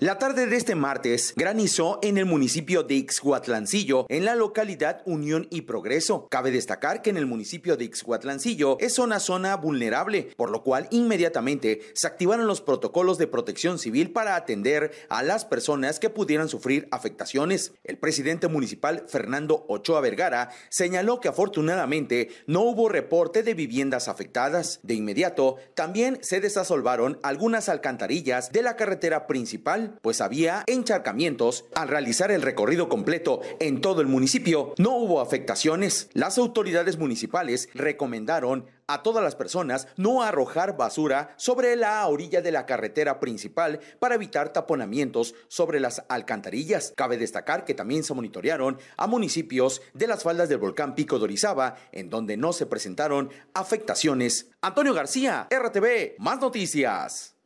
La tarde de este martes granizó en el municipio de Ixhuatlancillo, en la localidad Unión y Progreso. Cabe destacar que en el municipio de Ixhuatlancillo es una zona vulnerable, por lo cual inmediatamente se activaron los protocolos de protección civil para atender a las personas que pudieran sufrir afectaciones. El presidente municipal Fernando Ochoa Vergara señaló que afortunadamente no hubo reporte de viviendas afectadas. De inmediato también se desasolvaron algunas alcantarillas de la carretera principal pues había encharcamientos. Al realizar el recorrido completo en todo el municipio, no hubo afectaciones. Las autoridades municipales recomendaron a todas las personas no arrojar basura sobre la orilla de la carretera principal para evitar taponamientos sobre las alcantarillas. Cabe destacar que también se monitorearon a municipios de las faldas del volcán Pico de Orizaba, en donde no se presentaron afectaciones. Antonio García, RTV, más noticias.